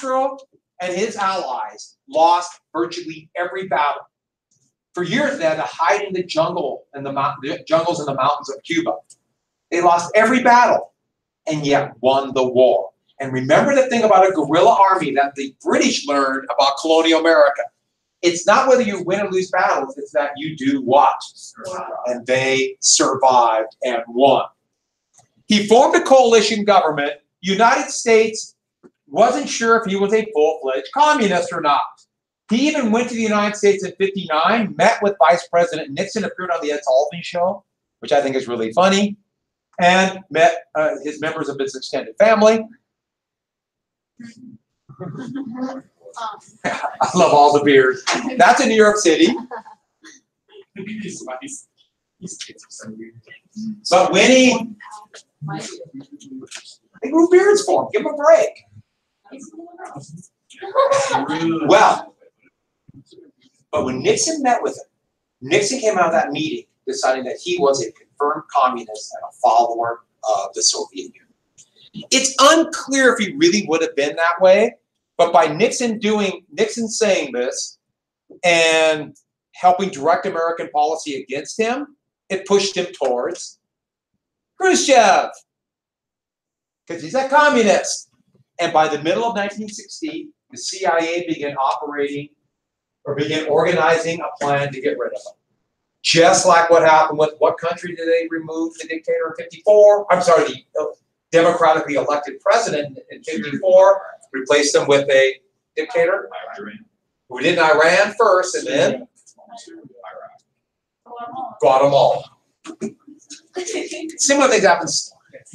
Castro and his allies lost virtually every battle. For years, they had to hide in the jungle and the, the jungles and the mountains of Cuba. They lost every battle and yet won the war. And remember the thing about a guerrilla army that the British learned about colonial America. It's not whether you win or lose battles, it's that you do what? And they survived and won. He formed a coalition government. United States wasn't sure if he was a full-fledged communist or not. He even went to the United States in 59, met with Vice President Nixon, appeared on the Ed Sullivan show, which I think is really funny, and met uh, his members of his extended family. I love all the beers. That's in New York City. But when he, they grew beards for him. Give him a break. Well, but when Nixon met with him, Nixon came out of that meeting deciding that he was a confirmed communist and a follower of the Soviet Union. It's unclear if he really would have been that way, but by Nixon doing, Nixon saying this and helping direct American policy against him, it pushed him towards Khrushchev, because he's a communist. And by the middle of 1960, the CIA began operating or began organizing a plan to get rid of him. Just like what happened with what country did they remove the dictator in 54? I'm sorry, the uh, democratically elected president in 54, replaced him with a dictator who did in Iran first and then Guatemala. Similar things happened.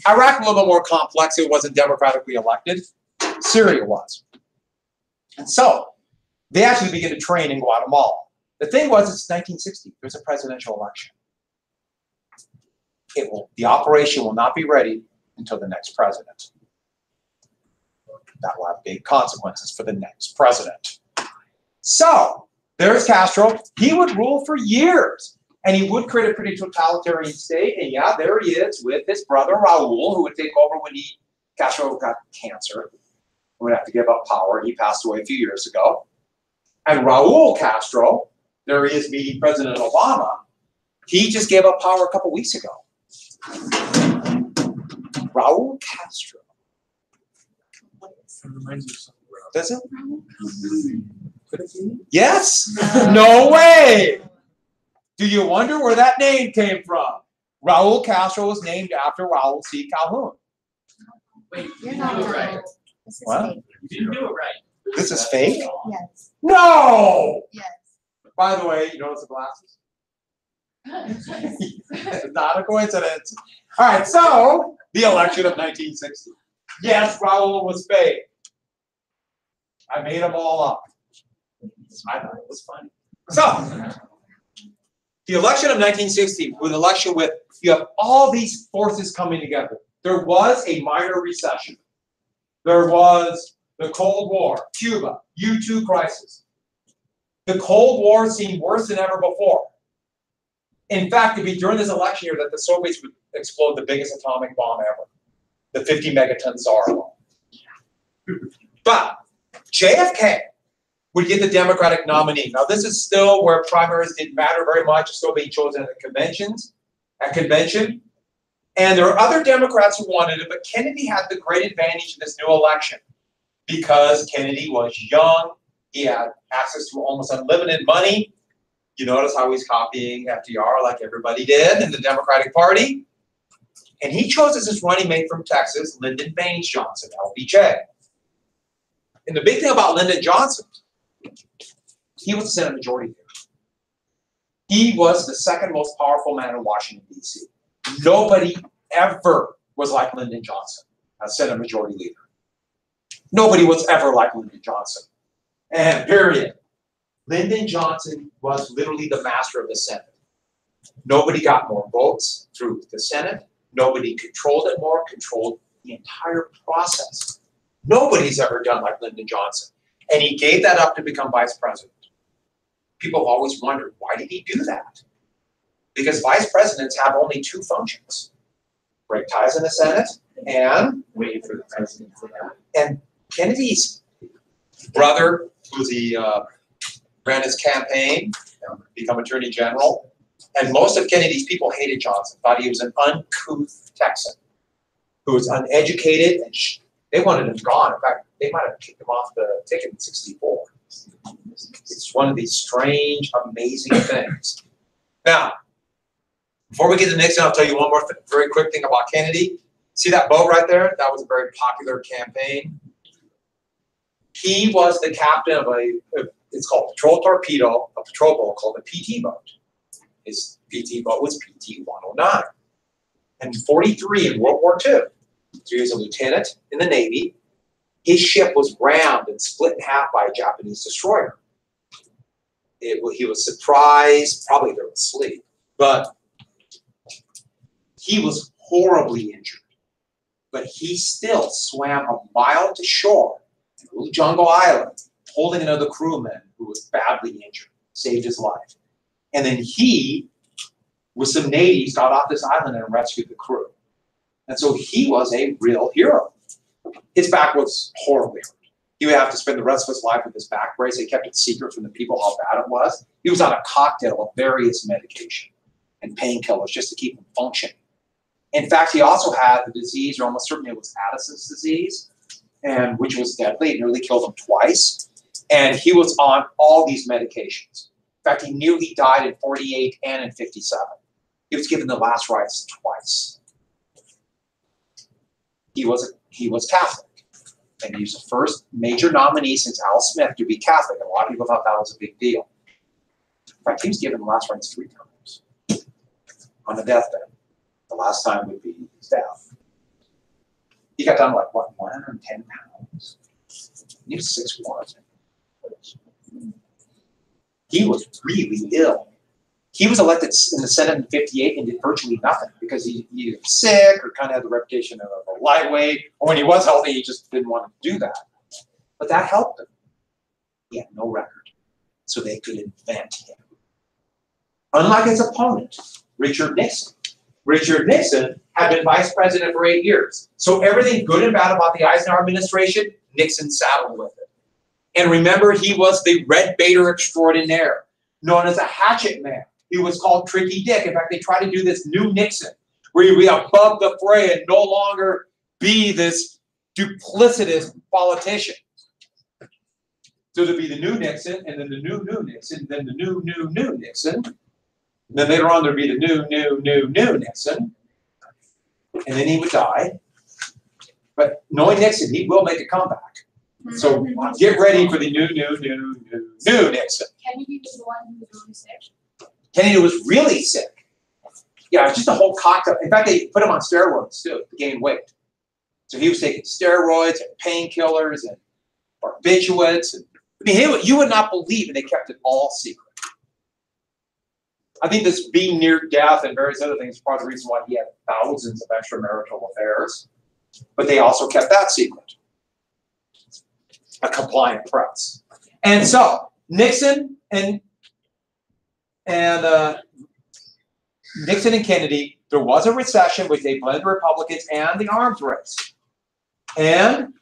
Iraq a little bit more complex. It wasn't democratically elected. Syria was. And so they actually began to train in Guatemala. The thing was, it's 1960. There's a presidential election. It will. The operation will not be ready until the next president. That will have big consequences for the next president. So there's Castro. He would rule for years. And he would create a pretty totalitarian state. And yeah, there he is with his brother Raul, who would take over when he Castro got cancer. Would have to give up power. He passed away a few years ago. And Raul Castro, there he is meeting President Obama. He just gave up power a couple weeks ago. Raul Castro. Does it? Could it be? Yes. No way. Do you wonder where that name came from? Raul Castro was named after Raul C. Calhoun. Wait, you You're didn't not do it right. Right. This is What? fake. You didn't do it right. This is fake? Yes, No. yes. By the way, you notice the glasses? It's not a coincidence. All right, so the election of 1960. Yes, Raul was fake. I made them all up. I thought it was funny. So, the election of 1960 was an election with you have all these forces coming together. There was a minor recession. There was the Cold War, Cuba, U2 crisis. The Cold War seemed worse than ever before. In fact, it'd be during this election year that the Soviets would explode the biggest atomic bomb ever, the 50 megaton Tsar bomb. But JFK would get the Democratic nominee. Now, this is still where primaries didn't matter very much, still being chosen at the conventions, at convention. And there are other Democrats who wanted it, but Kennedy had the great advantage in this new election because Kennedy was young, he had access to almost unlimited money. You notice how he's copying FDR like everybody did in the Democratic Party. And he chose as his running mate from Texas, Lyndon Baines Johnson, LBJ. And the big thing about Lyndon Johnson, he was a Senate Majority Leader. He was the second most powerful man in Washington, D.C. Nobody ever was like Lyndon Johnson as Senate Majority Leader. Nobody was ever like Lyndon Johnson. And period. Lyndon Johnson was literally the master of the Senate. Nobody got more votes through the Senate. Nobody controlled it more, controlled the entire process. Nobody's ever done like Lyndon Johnson. And he gave that up to become vice president. People have always wondered, why did he do that? Because vice presidents have only two functions. Break ties in the Senate and Wait for the president for that. and Kennedy's brother, who the, uh, ran his campaign, um, become attorney general. And most of Kennedy's people hated Johnson, thought he was an uncouth Texan who was uneducated and sh- they wanted him gone. In fact, they might have kicked him off the ticket in sixty-four. It's one of these strange, amazing things. Now, before we get to Nixon, I'll tell you one more th- very quick thing about Kennedy. See that boat right there? That was a very popular campaign. He was the captain of a, it's called Patrol Torpedo, a patrol boat called a PT boat. His PT boat was PT one oh nine. And forty-three in World War II, so he was a lieutenant in the Navy. His ship was rammed and split in half by a Japanese destroyer. It, he was surprised, probably they were asleep, but he was horribly injured. But he still swam a mile to shore in Little Jungle Island, holding another crewman who was badly injured, saved his life. And then he, with some natives, got off this island and rescued the crew. And so he was a real hero. His back was horribly hurt. He would have to spend the rest of his life with his back brace. They kept it secret from the people how bad it was. He was on a cocktail of various medication and painkillers just to keep him functioning. In fact, he also had the disease, or almost certainly it was Addison's disease, and which was deadly. It nearly killed him twice. And he was on all these medications. In fact, he nearly died in 48 and in 57. He was given the last rites twice. He was he was Catholic, and he was the first major nominee since Al Smith to be Catholic. A lot of people thought that was a big deal. In fact, he was given the last rites three times on the deathbed. The last time would be his death. He got down to like what 110 pounds. He was six one. He was really ill. He was elected in the Senate in 58 and did virtually nothing because he, he was sick or kind of had the reputation of a lightweight. Or when he was healthy, he just didn't want to do that. But that helped him. He had no record. So they could invent him. Unlike his opponent, Richard Nixon. Richard Nixon had been vice president for eight years. So everything good and bad about the Eisenhower administration, Nixon saddled with it. And remember, he was the red baiter extraordinaire, known as a hatchet man. He was called Tricky Dick. In fact, they tried to do this new Nixon, where he'd be above the fray and no longer be this duplicitous politician. So there'd be the new Nixon, and then the new new Nixon, then the new new new Nixon. And then later on there'd be the new new new new Nixon. And then he would die. But knowing Nixon, he will make a comeback. So mm-hmm. get ready for the new, new, new, new, new Nixon. Kennedy was the one who was really sick. Kennedy was really sick. Yeah, it was just a whole cocktail. In fact, they put him on steroids too to gain weight. So he was taking steroids and painkillers and barbiturates. And, I mean, he you would not believe, and they kept it all secret. I think this being near death and various other things is part of the reason why he had thousands of extramarital affairs. But they also kept that secret. A compliant press. And so Nixon and and uh, Nixon and Kennedy, there was a recession which they blamed the Republicans and the arms race. And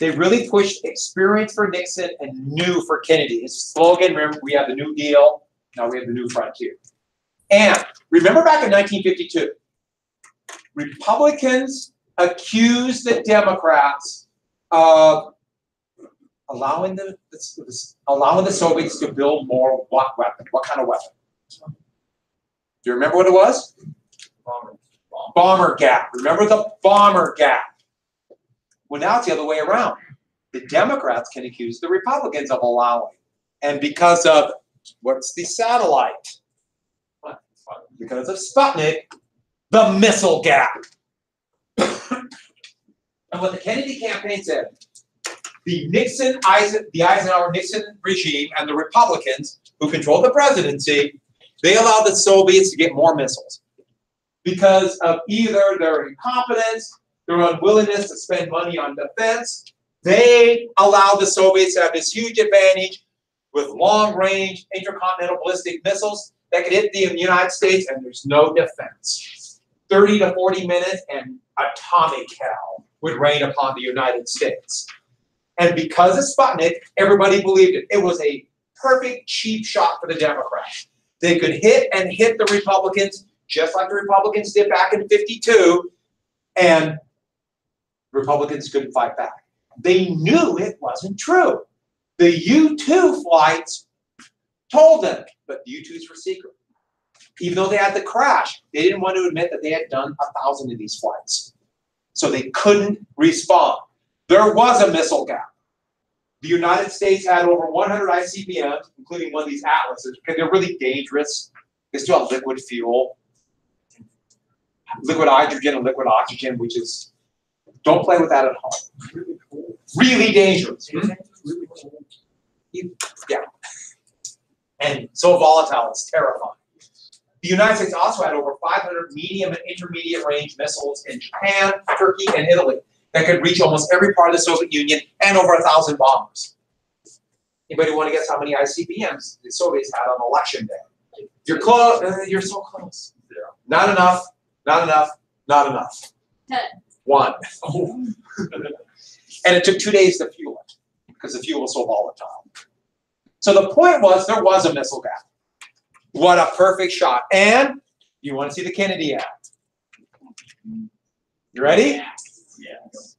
they really pushed experience for Nixon and new for Kennedy. His slogan, remember, we have the New Deal, now we have the New Frontier. And remember back in 1952, Republicans accused the Democrats of allowing the, allowing the Soviets to build more what weapon? What kind of weapon? Do you remember what it was? Bomber. Bomber gap. Remember the bomber gap? Well, now it's the other way around. The Democrats can accuse the Republicans of allowing. And because of what's the satellite? Because of Sputnik, the missile gap. and what the Kennedy campaign said, the Nixon, Eisen, the Eisenhower Nixon regime and the Republicans who controlled the presidency, they allowed the Soviets to get more missiles because of either their incompetence, their unwillingness to spend money on defense. They allowed the Soviets to have this huge advantage with long range intercontinental ballistic missiles that could hit the United States and there's no defense. 30 to 40 minutes and atomic hell would rain upon the United States. And because of Sputnik, everybody believed it. It was a perfect cheap shot for the Democrats. They could hit and hit the Republicans just like the Republicans did back in 52, and Republicans couldn't fight back. They knew it wasn't true. The U 2 flights told them, but the U 2s were secret. Even though they had the crash, they didn't want to admit that they had done a thousand of these flights. So they couldn't respond. There was a missile gap. The United States had over 100 ICBMs, including one of these Atlases, because they're really dangerous. They still have liquid fuel, liquid hydrogen and liquid oxygen, which is, don't play with that at home. Really dangerous. Yeah. And so volatile, it's terrifying. The United States also had over 500 medium and intermediate range missiles in Japan, Turkey, and Italy that could reach almost every part of the Soviet Union and over a thousand bombers. Anybody want to guess how many ICBMs the Soviets had on election day? You're close. uh, you're so close. Not enough. Not enough. Not enough. Ten. One. and it took two days to fuel it because the fuel was so volatile. So the point was there was a missile gap. What a perfect shot. And you want to see the Kennedy Act. You ready? Yes.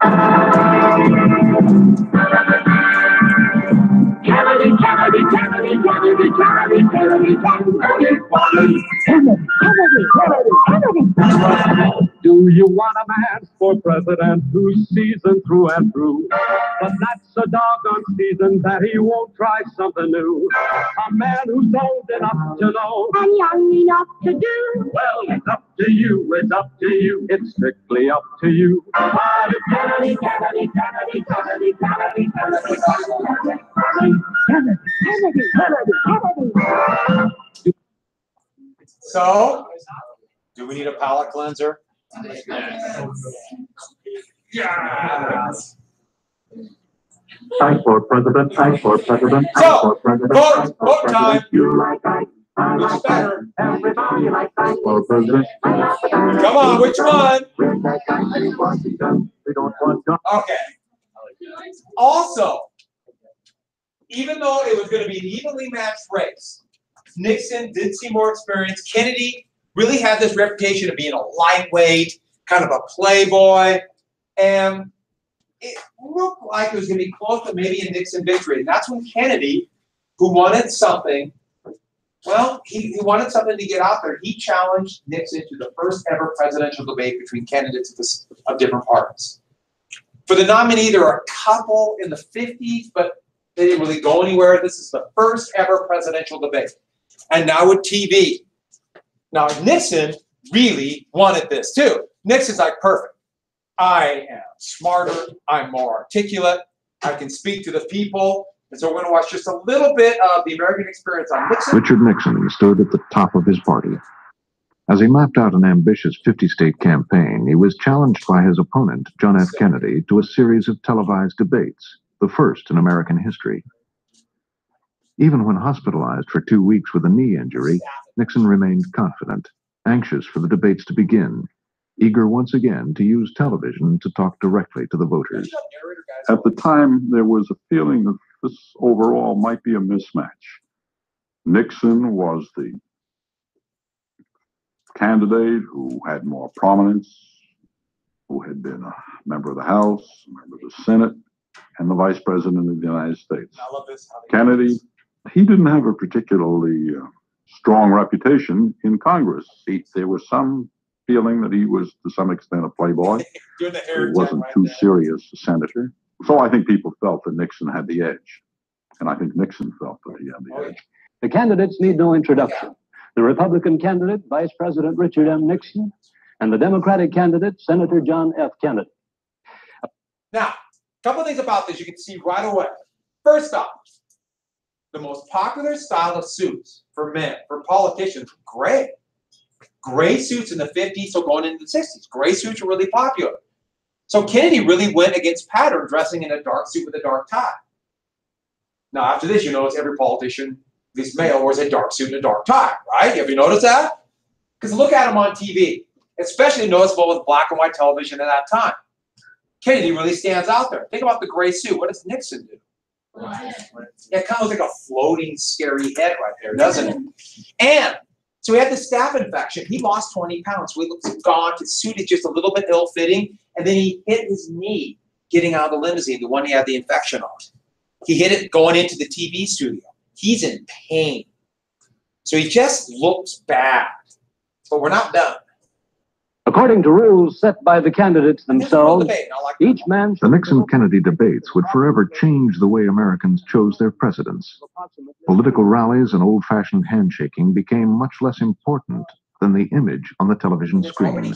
Kennedy, Kennedy, Kennedy, Kennedy, Kennedy, Kennedy, Kennedy, Kennedy, Kennedy. Do you want a man for president who's seasoned through and through? But that's a doggone season that he won't try something new. A man who's old enough to know. And young enough to do. Well, it's up to you, it's up to you, it's strictly up to you. So, do we need a palate cleanser? Yes. Ike for president, Ike for president, Ike for president. So, vote, vote time. You like I, I Which like better? I, everybody like I. For president, I like I. Come on, which one? bring that country Washington. We don't want gun. Okay. Also, even though it was going to be an evenly matched race, Nixon did see more experience. Kennedy really had this reputation of being a lightweight, kind of a playboy, and it looked like it was going to be close to maybe a Nixon victory. And that's when Kennedy, who wanted something, well, he, he wanted something to get out there. He challenged Nixon to the first ever presidential debate between candidates of, this, of different parties. For the nominee, there are a couple in the 50s, but they didn't really go anywhere. This is the first ever presidential debate. And now with TV. Now, Nixon really wanted this too. Nixon's like, perfect. I am smarter. I'm more articulate. I can speak to the people. And so we're going to watch just a little bit of the American experience on Nixon. Richard Nixon stood at the top of his party. As he mapped out an ambitious 50 state campaign, he was challenged by his opponent, John F. Kennedy, to a series of televised debates, the first in American history. Even when hospitalized for two weeks with a knee injury, Nixon remained confident, anxious for the debates to begin, eager once again to use television to talk directly to the voters. At the time, there was a feeling that this overall might be a mismatch. Nixon was the candidate who had more prominence, who had been a member of the House, a member of the Senate, and the Vice President of the United States. This. Kennedy, he didn't have a particularly uh, strong reputation in Congress. He, there was some feeling that he was, to some extent, a playboy. He wasn't right too there. serious a senator. So I think people felt that Nixon had the edge. And I think Nixon felt that he had the edge. The candidates need no introduction. The Republican candidate, Vice President Richard M. Nixon, and the Democratic candidate, Senator John F. Kennedy. Now, a couple things about this you can see right away. First off, the most popular style of suits for men, for politicians, gray. Gray suits in the 50s, so going into the 60s. Gray suits were really popular. So Kennedy really went against pattern, dressing in a dark suit with a dark tie. Now, after this, you notice every politician, at least male, wears a dark suit and a dark tie, right? Have you noticed that? Because look at him on TV, especially noticeable with black and white television at that time. Kennedy really stands out there. Think about the gray suit. What does Nixon do? Yeah, it kind of looks like a floating, scary head right there, doesn't it? And so he had the staph infection. He lost 20 pounds. He looks gaunt. His suit is just a little bit ill fitting. And then he hit his knee getting out of the limousine, the one he had the infection on. He hit it going into the TV studio. He's in pain. So he just looks bad. But we're not done. According to rules set by the candidates This is a real themselves, debate, and I like each man The Nixon Kennedy debates would forever change the way Americans chose their presidents. Political rallies and old fashioned handshaking became much less important than the image on the television screen.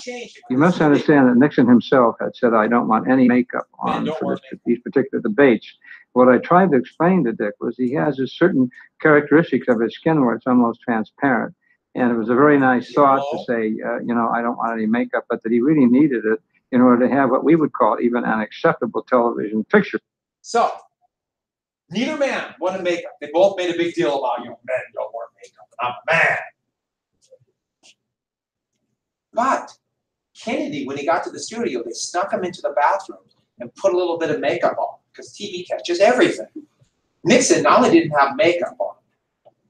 You must understand that Nixon himself had said, I don't want any makeup on for this, these particular debates. What I tried to explain to Dick was he has a certain characteristics of his skin where it's almost transparent. And it was a very nice thought to say, uh, you know, I don't want any makeup, but that he really needed it in order to have what we would call even an acceptable television picture. So, neither man wanted makeup. They both made a big deal about, you men don't wear makeup. I'm a man. But Kennedy, when he got to the studio, they snuck him into the bathroom and put a little bit of makeup on because TV catches everything. Nixon not only didn't have makeup on,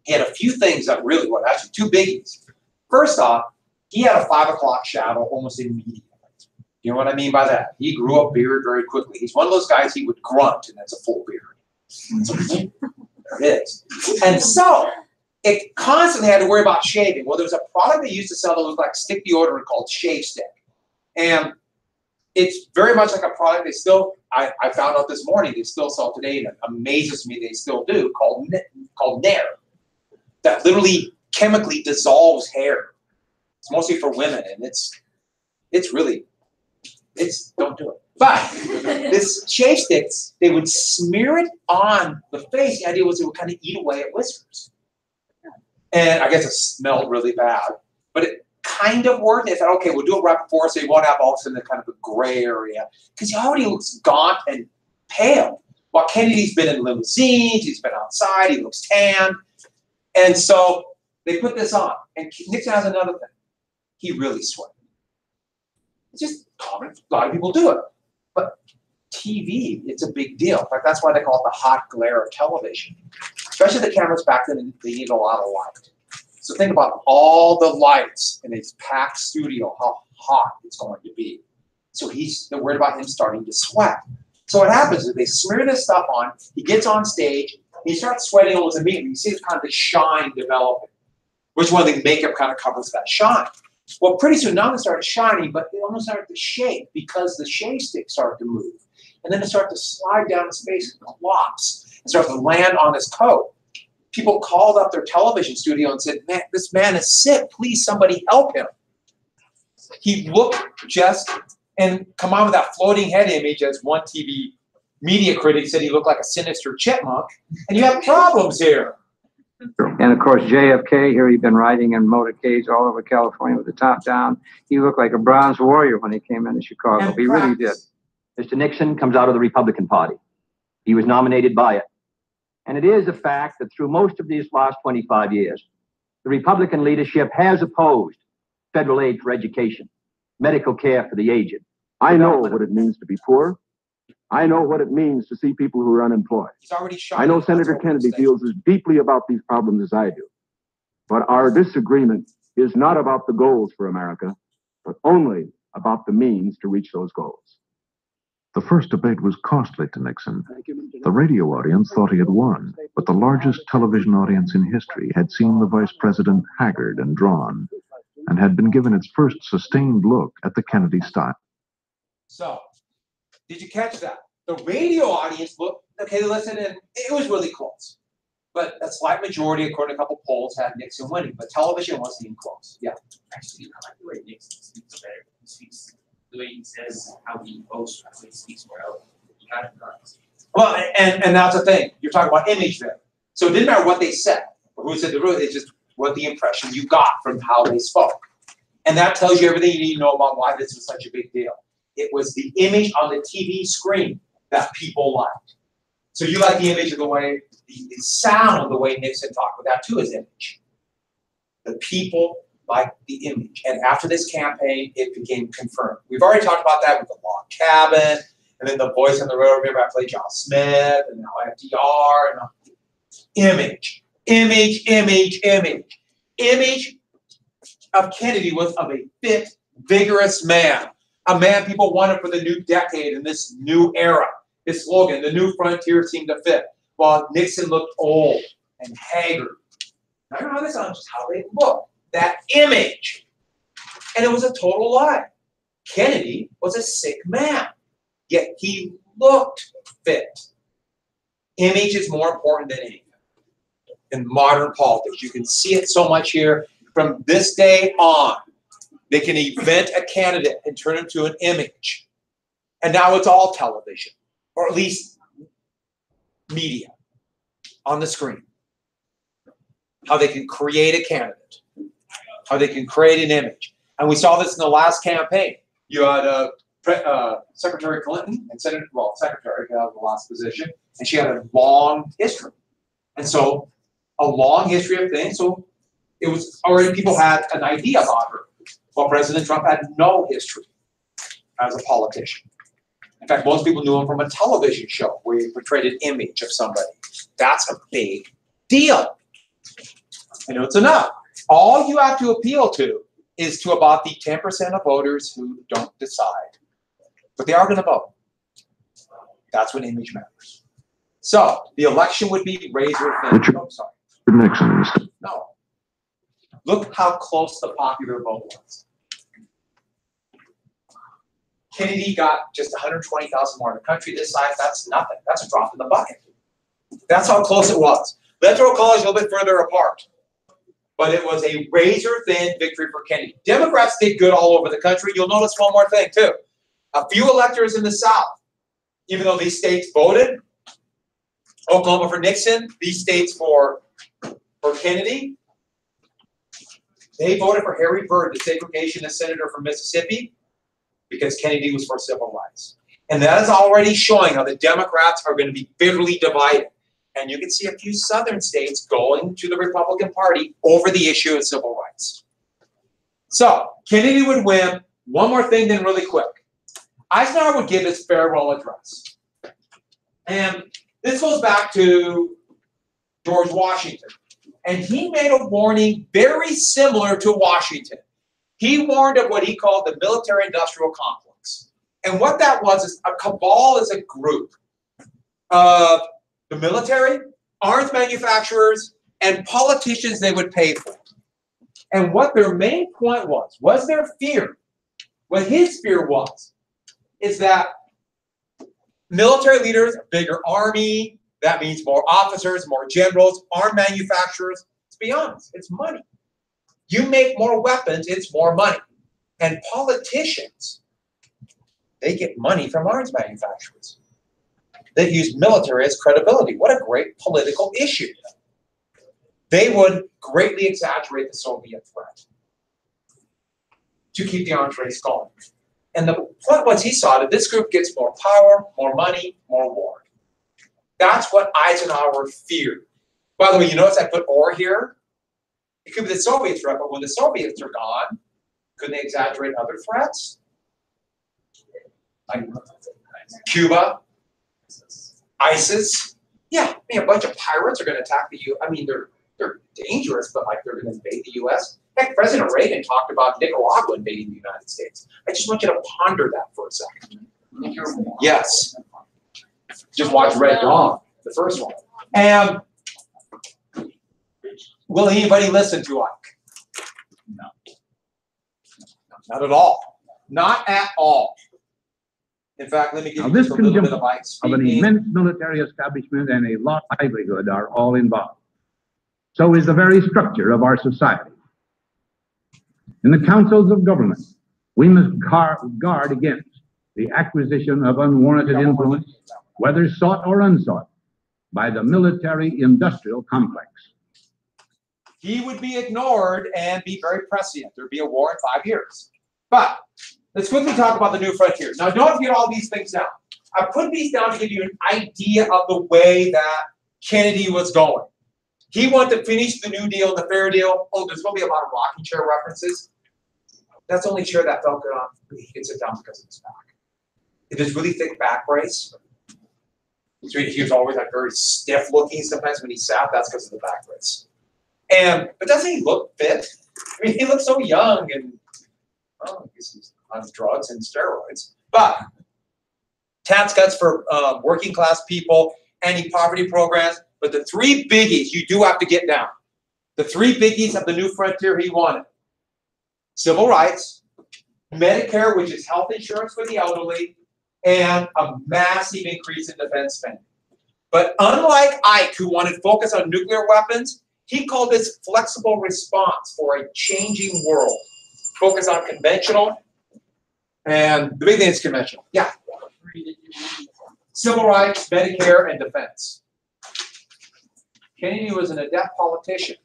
he had a few things that really were actually two biggies. First off, he had a five o'clock shadow almost immediately. You know what I mean by that? He grew a beard very quickly. He's one of those guys he would grunt, and that's a full beard. There it is. And so it constantly had to worry about shaving. Well, there was a product they used to sell that was like stick deodorant called Shave Stick. And it's very much like a product they still, I, I found out this morning, they still sell today, and it amazes me they still do, called, called Nair. That literally chemically dissolves hair. It's mostly for women, and it's, it's really, it's, don't do it. But this shave sticks, they would smear it on the face. The idea was it would kind of eat away at whiskers. And I guess it smelled really bad, but it kind of worked. They said, okay, we'll do it right before, so you won't have all of a sudden the kind of a gray area. Because he already looks gaunt and pale. While Kennedy's been in limousines, he's been outside, he looks tan. And so they put this on. And Nixon has another thing. He really sweated. It's just common. A lot of people do it. But TV, it's a big deal. In fact, that's why they call it the hot glare of television. Especially the cameras back then, they need a lot of light. So think about all the lights in a packed studio, how hot it's going to be. So he's they're worried about him starting to sweat. So what happens is they smear this stuff on, he gets on stage, he starts sweating almost immediately. You see this kind of the shine developing, which one of the makeup kind of covers that shine. Well, pretty soon not only started shining, but it almost started to shake because the shave stick started to move. And then it started to slide down his face and collapse and start to land on his coat. People called up their television studio and said, Man, this man is sick. Please, somebody help him. He looked just and come on with that floating head image as one TV media critic said he looked like a sinister chipmunk. And you have problems here. And of course, JFK, here he'd been riding in motorcades all over California with the top down. He looked like a bronze warrior when he came into Chicago. And He really did. Mr. Nixon comes out of the Republican Party. He was nominated by it. And it is a fact that through most of these last 25 years, the Republican leadership has opposed federal aid for education, medical care for the aged. I know what it means to be poor. I know what it means to see people who are unemployed. He's already shot. I know Senator Kennedy feels as deeply about these problems as I do. But our disagreement is not about the goals for America, but only about the means to reach those goals. The first debate was costly to Nixon. The radio audience thought he had won, but the largest television audience in history had seen the vice president haggard and drawn, and had been given its first sustained look at the Kennedy style. So, did you catch that? The radio audience looked, okay, listen, and it was really close. But a slight majority, according to a couple polls, had Nixon winning, but television wasn't even close. Yeah. Actually, I like the way Nixon speaks better. He speaks the way he says how he boasts, how he speaks more eloquent. He kind of does. Well, and, and that's the thing. You're talking about image there. So it didn't matter what they said or who said the truth, it's just what the impression you got from how they spoke. And that tells you everything you need to know about why this was such a big deal. It was the image on the TV screen that people liked. So you like the image of the way, the, the sound of the way Nixon talked, that too is image. The people liked the image. And after this campaign, it became confirmed. We've already talked about that with the log cabin And then the voice on the road, remember I played John Smith and now FDR and image, image, image, image. Image of Kennedy was of a fit, vigorous man, a man people wanted for the new decade and this new era. His slogan, the new frontier seemed to fit, while Nixon looked old and haggard. I don't know how this sounds, just how they look. That image. And it was a total lie. Kennedy was a sick man, yet he looked fit. Image is more important than anything in modern politics. You can see it so much here. From this day on, they can event a candidate and turn him into an image. And now it's all television, or at least media on the screen. How they can create a candidate, how they can create an image. And we saw this in the last campaign. You had uh, uh, Secretary Clinton and Senator, well, Secretary got out of the last position, and she had a long history. And so, a long history of things. So, it was already people had an idea about her. Well, President Trump had no history as a politician. In fact, most people knew him from a television show where he portrayed an image of somebody. That's a big deal. I know it's enough. All you have to appeal to is to about the 10% of voters who don't decide. But they are going to vote. That's when image matters. So the election would be razor thin. Richard- Oh, sorry. Nixon's No. Look how close the popular vote was. Kennedy got just 120,000 more in the country this size. That's nothing. That's a drop in the bucket. That's how close it was. Electoral college a little bit further apart. But it was a razor thin victory for Kennedy. Democrats did good all over the country. You'll notice one more thing, too. A few electors in the South, even though these states voted, Oklahoma for Nixon, these states for, for Kennedy, they voted for Harry Byrd, the segregationist senator from Mississippi, because Kennedy was for civil rights. And that is already showing how the Democrats are going to be bitterly divided. And you can see a few southern states going to the Republican Party over the issue of civil rights. So Kennedy would win. One more thing, then, really quick. Eisenhower would give his farewell address. And this goes back to George Washington. And he made a warning very similar to Washington. He warned of what he called the military industrial complex. And what that was is a cabal is a group of the military, arms manufacturers, and politicians they would pay for. And what their main point was, was their fear. What his fear was, is that military leaders, bigger army, that means more officers, more generals, arm manufacturers. Let's be honest, it's money. You make more weapons, it's more money. And politicians, they get money from arms manufacturers. They use military as credibility. What a great political issue. They would greatly exaggerate the Soviet threat to keep the arms race going. And the point was he saw that this group gets more power, more money, more war. That's what Eisenhower feared. By the way, you notice I put or here? It could be the Soviet threat, but when the Soviets are gone, could they exaggerate other threats? Like Cuba, ISIS. Yeah, I mean, a bunch of pirates are going to attack the U. I mean, they're they're dangerous, but like they're going to invade the U.S. Heck, President Reagan talked about Nicaragua invading the United States. I just want you to ponder that for a second. Yes. Just watch Red Dawn, the first one. And will anybody listen to Ike? No. Not at all. Not at all. In fact, let me give Now, you this just a little bit of Ike's of an immense military establishment and a lot of livelihood are all involved. So is the very structure of our society. In the councils of government, we must gar- guard against the acquisition of unwarranted influence, whether sought or unsought, by the military industrial complex. He would be ignored and be very prescient. There'd be a war in five years. But let's quickly talk about the new frontiers. Now, don't get all these things down. I put these down to give you an idea of the way that Kennedy was going. He wanted to finish the New Deal, the Fair Deal. Oh, there's going to be a lot of rocking chair references. That's the only chair that felt good on. He could sit down because of his back. If It is really thick back brace. So he was always like very stiff looking sometimes when he sat, that's because of the back brace. And, but doesn't he look fit? I mean, he looks so young and, oh, I guess he's on drugs and steroids. But tax cuts for uh, working class people, anti-poverty programs, but the three biggies you do have to get down. The three biggies of the new frontier he wanted. Civil rights, Medicare, which is health insurance for the elderly, and a massive increase in defense spending. But unlike Ike, who wanted focus on nuclear weapons, he called this flexible response for a changing world. Focus on conventional, and the big thing is conventional. Yeah. Civil rights, Medicare, and defense. Kennedy was an adept politician.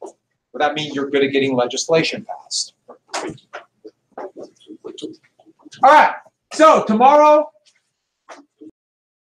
But that means you're good at getting legislation passed. All right. So tomorrow,